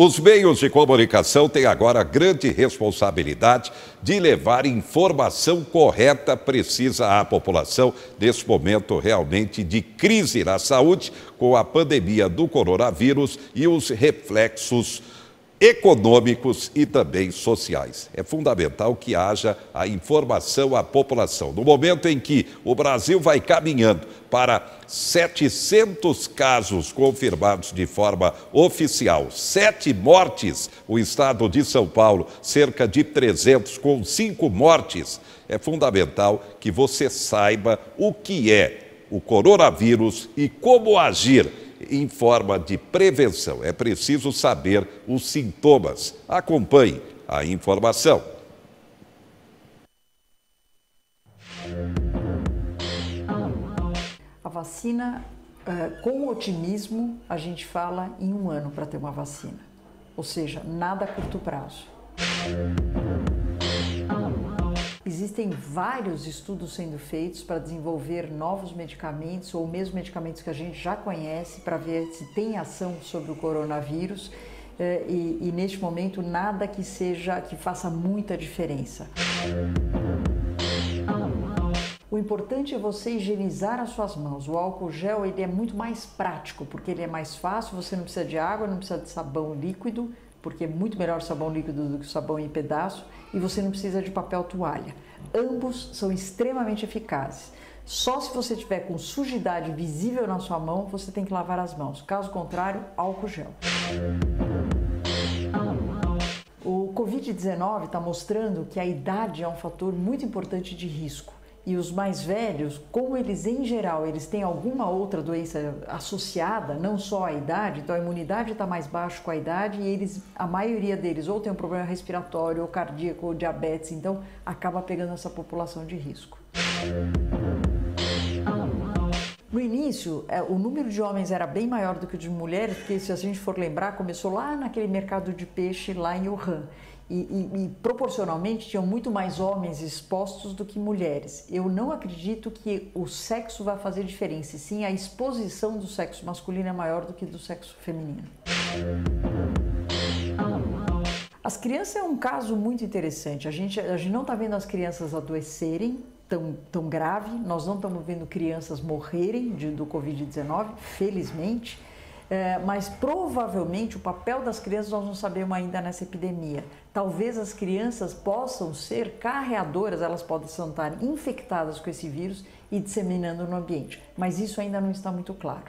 Os meios de comunicação têm agora a grande responsabilidade de levar informação correta, precisa à população nesse momento realmente de crise na saúde com a pandemia do coronavírus e os reflexos econômicos e também sociais. É fundamental que haja a informação à população. No momento em que o Brasil vai caminhando para 700 casos confirmados de forma oficial, sete mortes, o estado de São Paulo, cerca de 300, com cinco mortes, é fundamental que você saiba o que é o coronavírus e como agir em forma de prevenção. É preciso saber os sintomas. Acompanhe a informação. A vacina, eh, com otimismo, a gente fala em um ano para ter uma vacina. Ou seja, nada a curto prazo. Existem vários estudos sendo feitos para desenvolver novos medicamentos ou mesmo medicamentos que a gente já conhece para ver se tem ação sobre o coronavírus. Eh, e, e neste momento nada que seja que faça muita diferença. O importante é você higienizar as suas mãos. O álcool gel ele é muito mais prático porque ele é mais fácil. Você não precisa de água, não precisa de sabão líquido porque é muito melhor sabão líquido do que sabão em pedaço, e você não precisa de papel toalha. Ambos são extremamente eficazes. Só se você tiver com sujidade visível na sua mão, você tem que lavar as mãos. Caso contrário, álcool gel. O Covid-19 está mostrando que a idade é um fator muito importante de risco. E os mais velhos, como eles em geral eles têm alguma outra doença associada, não só à idade, então a imunidade está mais baixa com a idade e eles, a maioria deles ou tem um problema respiratório, ou cardíaco, ou diabetes, então acaba pegando essa população de risco. No início, é, o número de homens era bem maior do que o de mulheres, porque se a gente for lembrar, começou lá naquele mercado de peixe lá em Wuhan e, e, e, proporcionalmente tinham muito mais homens expostos do que mulheres. Eu não acredito que o sexo vai fazer diferença, e sim a exposição do sexo masculino é maior do que do sexo feminino. As crianças é um caso muito interessante. A gente, a gente não está vendo as crianças adoecerem tão, tão grave, nós não estamos vendo crianças morrerem de, do Covid-19, felizmente. É, mas provavelmente o papel das crianças nós não sabemos ainda nessa epidemia. Talvez as crianças possam ser carreadoras, elas podem estar infectadas com esse vírus e disseminando no ambiente, mas isso ainda não está muito claro.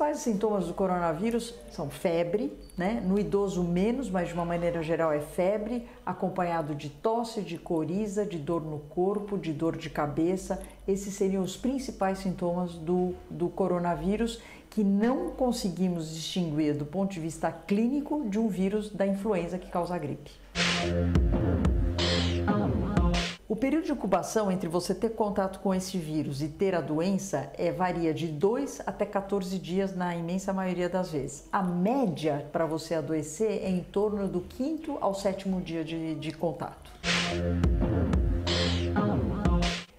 Principais sintomas do coronavírus são febre, né? no idoso menos, mas de uma maneira geral é febre, acompanhado de tosse, de coriza, de dor no corpo, de dor de cabeça. Esses seriam os principais sintomas do, do coronavírus que não conseguimos distinguir do ponto de vista clínico de um vírus da influenza que causa a gripe. O período de incubação entre você ter contato com esse vírus e ter a doença é, varia de 2 até 14 dias na imensa maioria das vezes. A média para você adoecer é em torno do quinto ao sétimo dia de, de contato.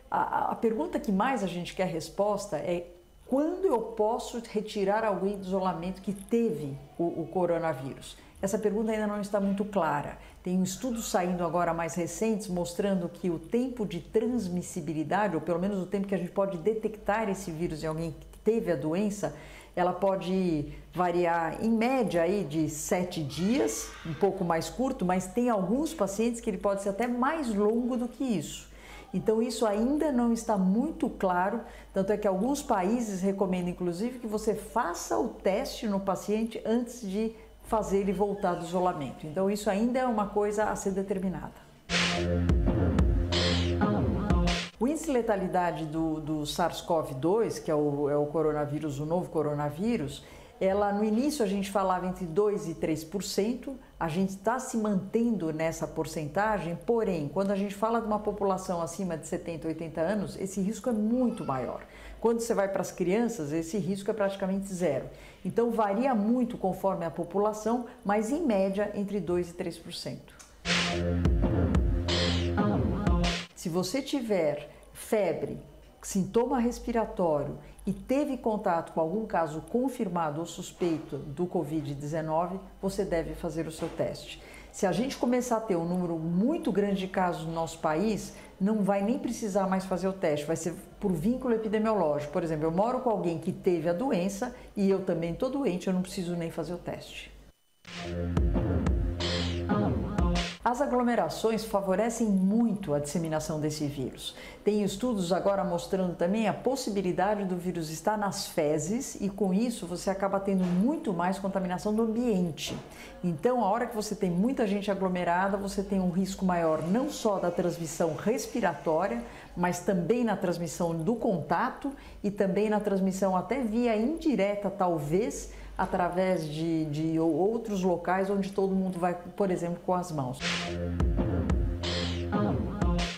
A, a pergunta que mais a gente quer resposta é quando eu posso retirar alguém do isolamento que teve o, o coronavírus? Essa pergunta ainda não está muito clara. Tem um estudo saindo agora mais recentes mostrando que o tempo de transmissibilidade, ou pelo menos o tempo que a gente pode detectar esse vírus em alguém que teve a doença, ela pode variar em média aí de sete dias, um pouco mais curto, mas tem alguns pacientes que ele pode ser até mais longo do que isso. Então isso ainda não está muito claro, tanto é que alguns países recomendam inclusive que você faça o teste no paciente antes de fazer ele voltar do isolamento. Então, isso ainda é uma coisa a ser determinada. O índice de letalidade do, do SARS-CoV-2, que é o, é o coronavírus, o novo coronavírus, ela no início a gente falava entre 2 e 3%, a gente está se mantendo nessa porcentagem, porém, quando a gente fala de uma população acima de 70, 80 anos, esse risco é muito maior. Quando você vai para as crianças, esse risco é praticamente zero. Então varia muito conforme a população, mas em média entre 2 e 3%. Se você tiver febre, sintoma respiratório e teve contato com algum caso confirmado ou suspeito do Covid-19, você deve fazer o seu teste. Se a gente começar a ter um número muito grande de casos no nosso país, não vai nem precisar mais fazer o teste, vai ser por vínculo epidemiológico. Por exemplo, eu moro com alguém que teve a doença e eu também estou doente, eu não preciso nem fazer o teste. As aglomerações favorecem muito a disseminação desse vírus. Tem estudos agora mostrando também a possibilidade do vírus estar nas fezes e com isso você acaba tendo muito mais contaminação do ambiente. Então, a hora que você tem muita gente aglomerada, você tem um risco maior não só da transmissão respiratória, mas também na transmissão do contato e também na transmissão até via indireta, talvez através de, de outros locais onde todo mundo vai, por exemplo, com as mãos.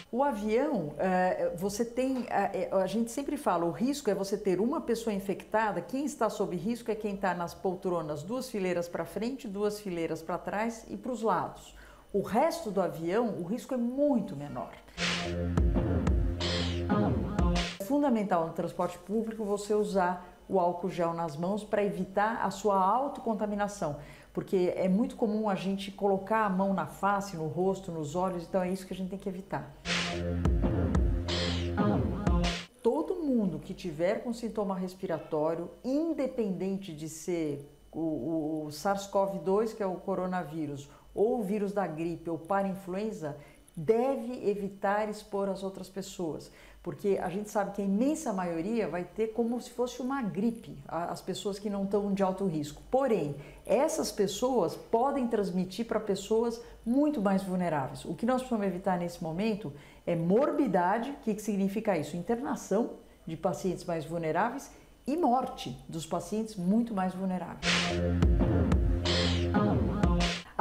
O avião, é, você tem, é, a gente sempre fala, o risco é você ter uma pessoa infectada, quem está sob risco é quem está nas poltronas, duas fileiras para frente, duas fileiras para trás e para os lados. O resto do avião, o risco é muito menor. É fundamental no transporte público você usar o álcool gel nas mãos para evitar a sua autocontaminação, porque é muito comum a gente colocar a mão na face, no rosto, nos olhos, então é isso que a gente tem que evitar. Todo mundo que tiver com sintoma respiratório, independente de ser o, o SARS-CoV-2, que é o coronavírus, ou o vírus da gripe ou para-influenza, deve evitar expor as outras pessoas porque a gente sabe que a imensa maioria vai ter como se fosse uma gripe, as pessoas que não estão de alto risco. Porém, essas pessoas podem transmitir para pessoas muito mais vulneráveis. O que nós precisamos evitar nesse momento é morbidade, o que, que significa isso? Internação de pacientes mais vulneráveis e morte dos pacientes muito mais vulneráveis.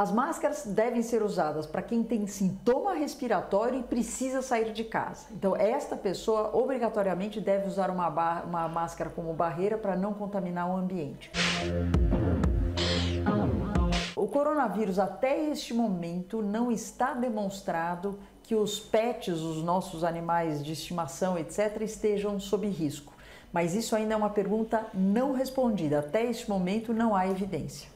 As máscaras devem ser usadas para quem tem sintoma respiratório e precisa sair de casa. Então, esta pessoa obrigatoriamente deve usar uma, uma máscara como barreira para não contaminar o ambiente. O coronavírus, até este momento, não está demonstrado que os pets, os nossos animais de estimação, etc., estejam sob risco. Mas isso ainda é uma pergunta não respondida. Até este momento, não há evidência.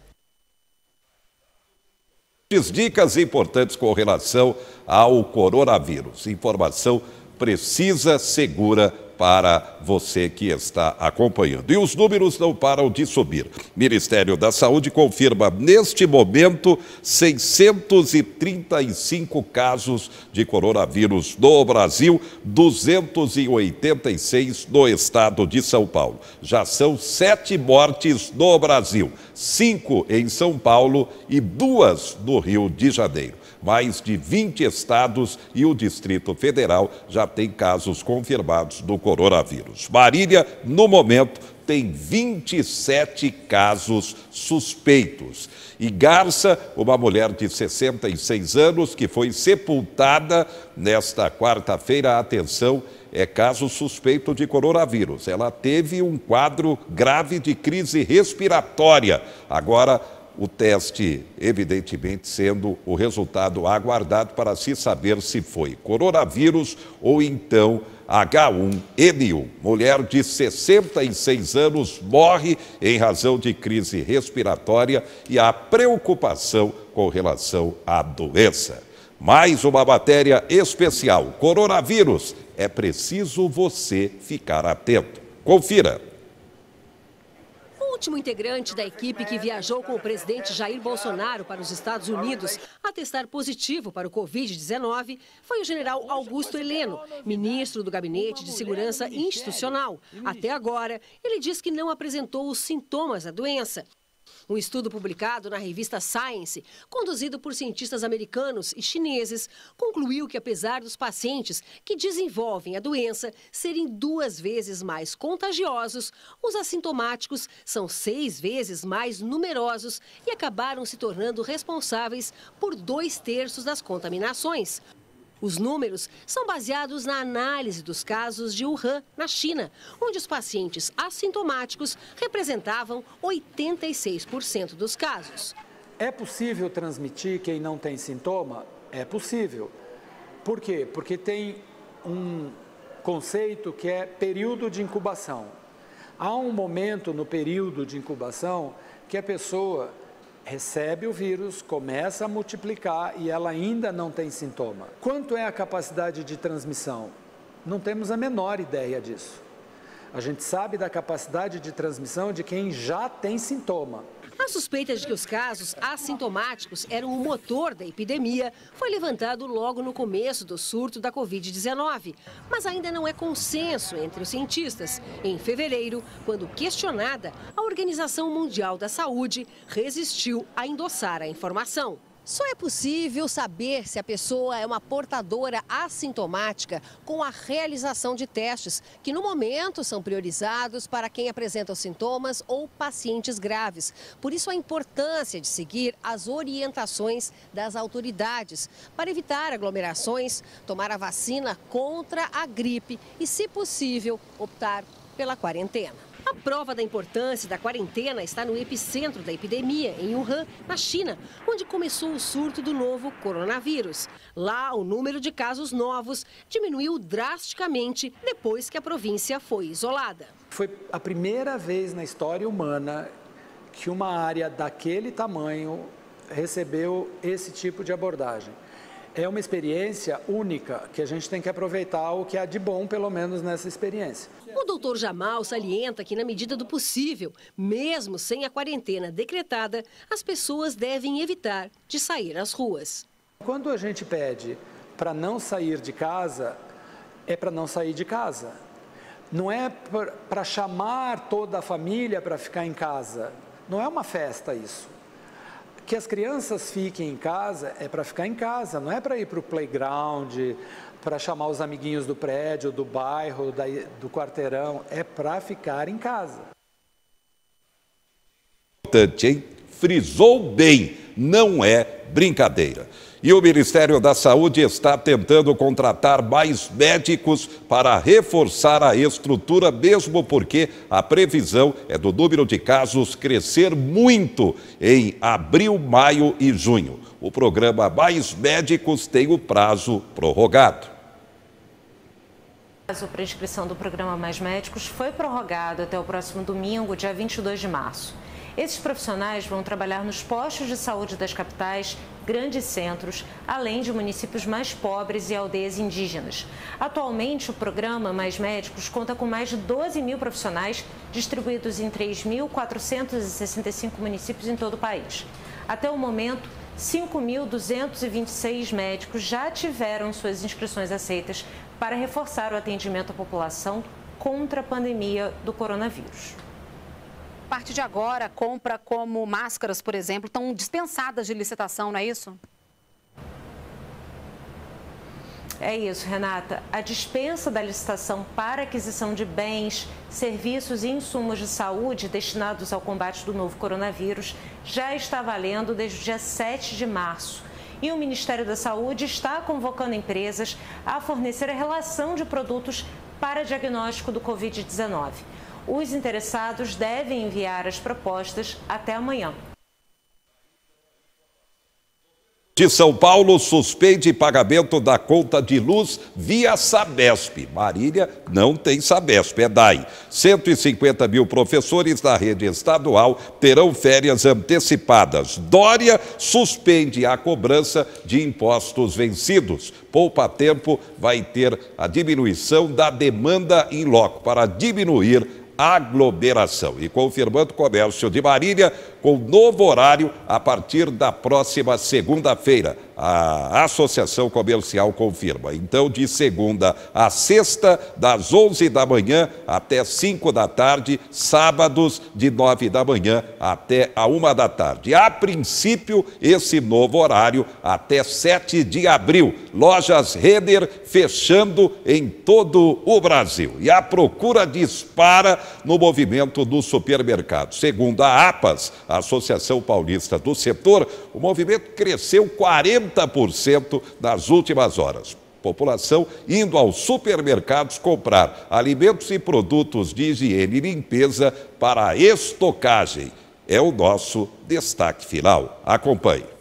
Dicas importantes com relação ao coronavírus. Informação precisa, segura para você que está acompanhando. E os números não param de subir. Ministério da Saúde confirma neste momento 635 casos de coronavírus no Brasil, 286 no estado de São Paulo. Já são sete mortes no Brasil, cinco em São Paulo e duas no Rio de Janeiro. Mais de 20 estados e o Distrito Federal já têm casos confirmados do coronavírus. Marília, no momento, tem 27 casos suspeitos. E Garça, uma mulher de 66 anos que foi sepultada nesta quarta-feira, atenção, é caso suspeito de coronavírus. Ela teve um quadro grave de crise respiratória. Agora, o teste, evidentemente, sendo o resultado aguardado para se saber se foi coronavírus ou então H1N1. Mulher de 66 anos morre em razão de crise respiratória e há preocupação com relação à doença. Mais uma matéria especial: coronavírus. É preciso você ficar atento. Confira último integrante da equipe que viajou com o presidente Jair Bolsonaro para os Estados Unidos a testar positivo para o Covid-19 foi o general Augusto Heleno, ministro do Gabinete de Segurança Institucional. Até agora, ele diz que não apresentou os sintomas da doença. Um estudo publicado na revista Science, conduzido por cientistas americanos e chineses, concluiu que, apesar dos pacientes que desenvolvem a doença serem duas vezes mais contagiosos, os assintomáticos são seis vezes mais numerosos e acabaram se tornando responsáveis por dois terços das contaminações. Os números são baseados na análise dos casos de Wuhan, na China, onde os pacientes assintomáticos representavam 86% dos casos. É possível transmitir quem não tem sintoma? É possível. Por quê? Porque tem um conceito que é período de incubação. Há um momento no período de incubação que a pessoa recebe o vírus, começa a multiplicar e ela ainda não tem sintoma. Quanto é a capacidade de transmissão? Não temos a menor ideia disso. A gente sabe da capacidade de transmissão de quem já tem sintoma. A suspeita de que os casos assintomáticos eram o motor da epidemia foi levantado logo no começo do surto da Covid-19, mas ainda não é consenso entre os cientistas. Em fevereiro, quando questionada, a Organização Mundial da Saúde resistiu a endossar a informação. Só é possível saber se a pessoa é uma portadora assintomática com a realização de testes, que no momento são priorizados para quem apresenta os sintomas ou pacientes graves. Por isso, a importância de seguir as orientações das autoridades para evitar aglomerações, tomar a vacina contra a gripe e, se possível, optar pela quarentena. A prova da importância da quarentena está no epicentro da epidemia, em Wuhan, na China, onde começou o surto do novo coronavírus. Lá, o número de casos novos diminuiu drasticamente depois que a província foi isolada. Foi a primeira vez na história humana que uma área daquele tamanho recebeu esse tipo de abordagem é uma experiência única que a gente tem que aproveitar o que há de bom, pelo menos nessa experiência. O doutor Jamal salienta que, na medida do possível, mesmo sem a quarentena decretada, as pessoas devem evitar de sair às ruas. Quando a gente pede para não sair de casa, é para não sair de casa. Não é para chamar toda a família para ficar em casa. Não é uma festa isso. Que as crianças fiquem em casa é para ficar em casa, não é para ir para o playground, para chamar os amiguinhos do prédio, do bairro, do quarteirão, é para ficar em casa. Importante, hein? Frisou bem, não é brincadeira. E o Ministério da Saúde está tentando contratar mais médicos para reforçar a estrutura, mesmo porque a previsão é do número de casos crescer muito em abril, maio e junho. O programa Mais Médicos tem o prazo prorrogado. A prescrição do programa Mais Médicos foi prorrogado até o próximo domingo, dia 22 de março. Esses profissionais vão trabalhar nos postos de saúde das capitais, grandes centros, além de municípios mais pobres e aldeias indígenas. Atualmente, o programa Mais Médicos conta com mais de 12 mil profissionais distribuídos em 3.465 municípios em todo o país. Até o momento, 5.226 médicos já tiveram suas inscrições aceitas para reforçar o atendimento à população contra a pandemia do coronavírus. A partir de agora, compra como máscaras, por exemplo, estão dispensadas de licitação, não é isso? É isso, Renata. A dispensa da licitação para aquisição de bens, serviços e insumos de saúde destinados ao combate do novo coronavírus já está valendo desde o dia 7 de março. E o Ministério da Saúde está convocando empresas a fornecer a relação de produtos para diagnóstico do Covid-19. Os interessados devem enviar as propostas até amanhã. De São Paulo, suspende pagamento da conta de luz via Sabesp. Marília não tem Sabesp, é DAI. 150 mil professores da rede estadual terão férias antecipadas. Dória suspende a cobrança de impostos vencidos. Poupa Tempo vai ter a diminuição da demanda em loco para diminuir aglomeração. E confirmando o comércio de Marília com novo horário a partir da próxima segunda-feira a Associação Comercial confirma. Então, de segunda a sexta, das 11 da manhã até 5 da tarde, sábados, de 9 da manhã até a 1 da tarde. A princípio, esse novo horário até 7 de abril. Lojas Renner fechando em todo o Brasil. E a procura dispara no movimento do supermercado. Segundo a APAS, a Associação Paulista do Setor, o movimento cresceu 40 30% nas últimas horas. População indo aos supermercados comprar alimentos e produtos de higiene e limpeza para estocagem. É o nosso destaque final. Acompanhe.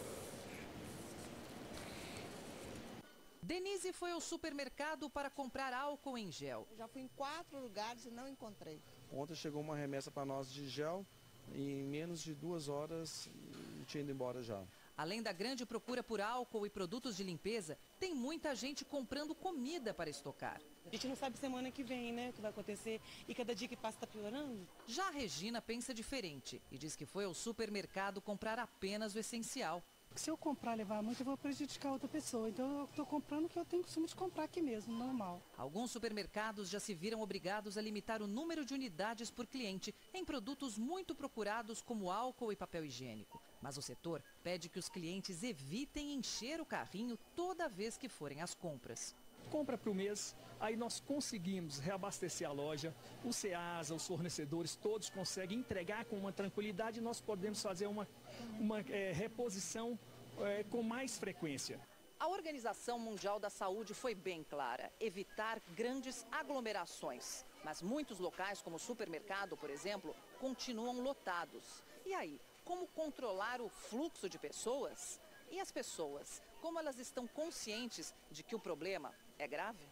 supermercado para comprar álcool em gel. Eu já fui em quatro lugares e não encontrei. Ontem chegou uma remessa para nós de gel, em menos de duas horas tinha ido embora já. Além da grande procura por álcool e produtos de limpeza, tem muita gente comprando comida para estocar. A gente não sabe semana que vem, né, o que vai acontecer e cada dia que passa está piorando. Já a Regina pensa diferente e diz que foi ao supermercado comprar apenas o essencial. Se eu comprar levar muito, eu vou prejudicar outra pessoa. Então eu estou comprando o que eu tenho costume de comprar aqui mesmo, normal. Alguns supermercados já se viram obrigados a limitar o número de unidades por cliente em produtos muito procurados como álcool e papel higiênico. Mas o setor pede que os clientes evitem encher o carrinho toda vez que forem às compras compra para o mês, aí nós conseguimos reabastecer a loja, o SEASA, os fornecedores, todos conseguem entregar com uma tranquilidade e nós podemos fazer uma, uma é, reposição é, com mais frequência. A Organização Mundial da Saúde foi bem clara: evitar grandes aglomerações. Mas muitos locais, como o supermercado, por exemplo, continuam lotados. E aí, como controlar o fluxo de pessoas? E as pessoas, como elas estão conscientes de que o problema é grave?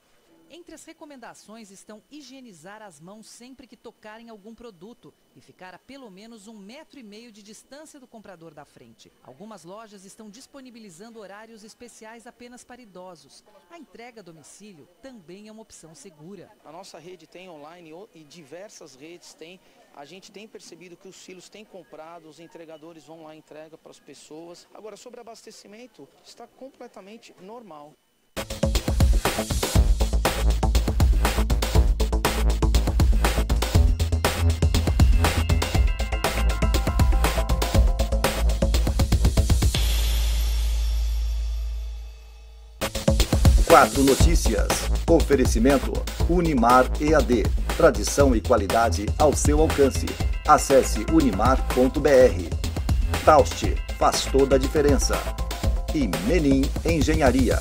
Entre as recomendações estão higienizar as mãos sempre que tocarem algum produto e ficar a pelo menos um metro e meio de distância do comprador da frente. Algumas lojas estão disponibilizando horários especiais apenas para idosos. A entrega a domicílio também é uma opção segura. A nossa rede tem online e diversas redes têm. A gente tem percebido que os silos têm comprado, os entregadores vão lá e entrega para as pessoas. Agora, sobre abastecimento, está completamente normal. Quatro Notícias. Oferecimento Unimar EAD. Tradição e qualidade ao seu alcance. Acesse unimar.br. Taust faz toda a diferença. E Menin Engenharia.